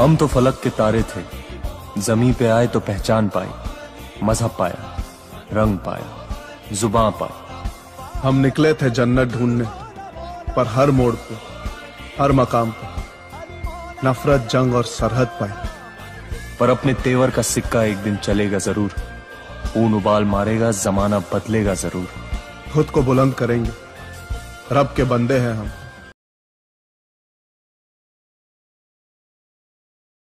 हम तो फलक के तारे थे। जमी पे आए तो पहचान पाई मज़हब पाया रंग पाया जुबां पाई। हम निकले थे जन्नत ढूँढने पर हर मोड़ पे हर मकाम पे नफरत जंग और सरहद पाई। पर अपने तेवर का सिक्का एक दिन चलेगा ज़रूर ऊन उबाल मारेगा जमाना बदलेगा ज़रूर। खुद को बुलंद करेंगे रब के बंदे हैं हम।